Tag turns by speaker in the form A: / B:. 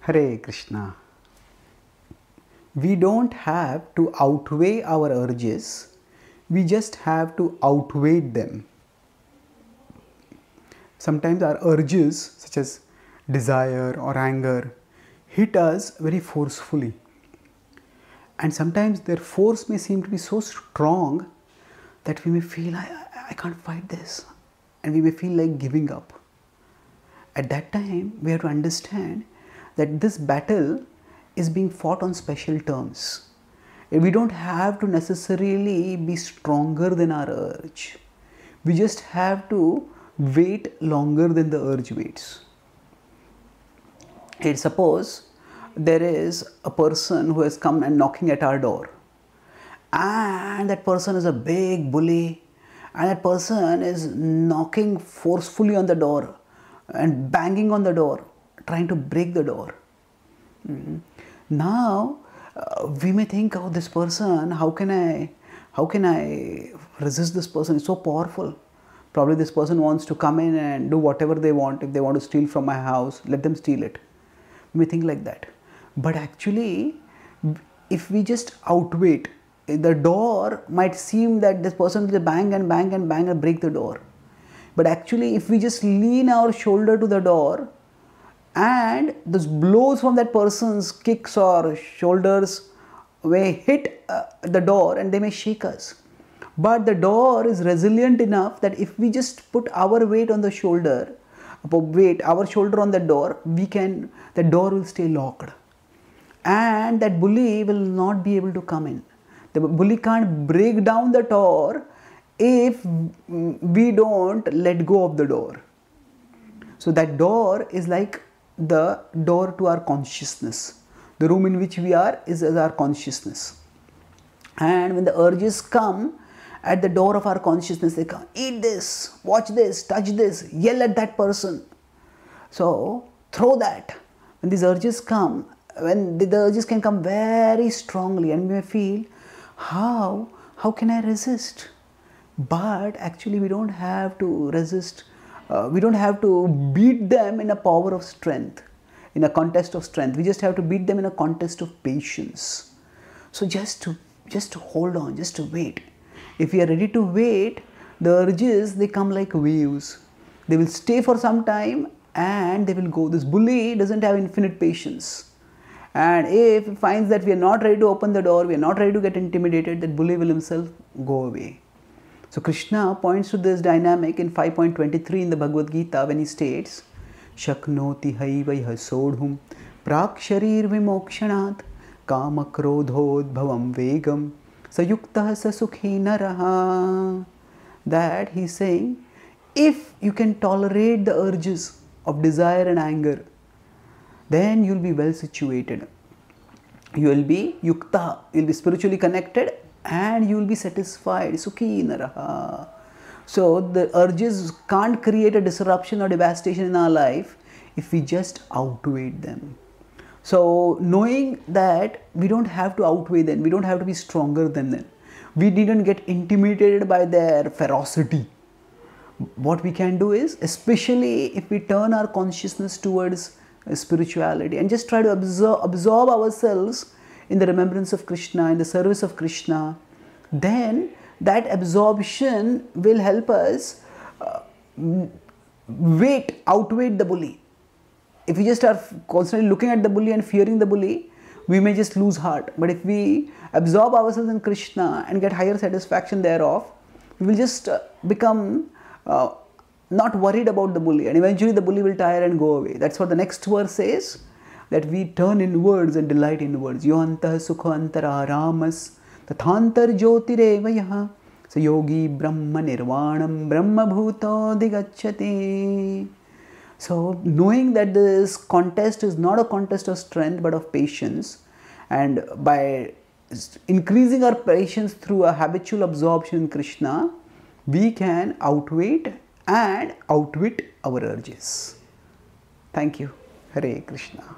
A: Hare Krishna. We don't have to outweigh our urges, we just have to outweigh them. Sometimes our urges, such as desire or anger, hit us very forcefully. And sometimes their force may seem to be so strong that we may feel, I, I can't fight this. And we may feel like giving up. At that time, we have to understand that this battle is being fought on special terms. We don't have to necessarily be stronger than our urge. We just have to wait longer than the urge waits. Hey, suppose there is a person who has come and knocking at our door, and that person is a big bully, and that person is knocking forcefully on the door and banging on the door, trying to break the door. Mm-hmm. Now uh, we may think, oh, this person, how can I, how can I resist this person? It's so powerful. Probably this person wants to come in and do whatever they want. If they want to steal from my house, let them steal it. We think like that. But actually, if we just outweigh the door might seem that this person will bang and bang and bang and break the door. But actually, if we just lean our shoulder to the door and those blows from that person's kicks or shoulders may hit uh, the door and they may shake us. But the door is resilient enough that if we just put our weight on the shoulder, weight, our shoulder on the door, we can, the door will stay locked. And that bully will not be able to come in. The bully can't break down the door if we don't let go of the door. So that door is like the door to our consciousness. The room in which we are is our consciousness. And when the urges come at the door of our consciousness, they come, eat this, watch this, touch this, yell at that person. So throw that. When these urges come, when the, the urges can come very strongly and we may feel, how, how can I resist? But actually we don't have to resist uh, we don't have to beat them in a power of strength, in a contest of strength. We just have to beat them in a contest of patience. So just to just to hold on, just to wait. If we are ready to wait, the urges they come like waves. They will stay for some time and they will go. This bully doesn't have infinite patience. And if he finds that we are not ready to open the door, we are not ready to get intimidated, that bully will himself go away. So Krishna points to this dynamic in 5.23 in the Bhagavad Gita when he states, Shaknoti haivaiha sodhum prak sharir vimokshanat kama krodhodbhavam vegam sayuktah sasukhi naraha. That he's saying, if you can tolerate the urges of desire and anger, then you'll be well situated. You will be yukta, you'll be spiritually connected and you will be satisfied. Sukhi naraha. So the urges can't create a disruption or devastation in our life if we just outweigh them. So knowing that we don't have to outweigh them, we don't have to be stronger than them. We needn't get intimidated by their ferocity. What we can do is, especially if we turn our consciousness towards spirituality and just try to absorb ourselves in the remembrance of Krishna, in the service of Krishna, then that absorption will help us uh, weight, outweigh the bully. If we just are constantly looking at the bully and fearing the bully, we may just lose heart. But if we absorb ourselves in Krishna and get higher satisfaction thereof, we will just uh, become uh, not worried about the bully and eventually the bully will tire and go away. That's what the next verse says that we turn inwards and delight inwards. Yoantah sukhaantara ramas tathantar yaha so yogi brahma nirvanam brahma bhuto digacchati. So knowing that this contest is not a contest of strength but of patience and by increasing our patience through a habitual absorption in Krishna, we can outweigh and outwit our urges. Thank you. Hare Krishna.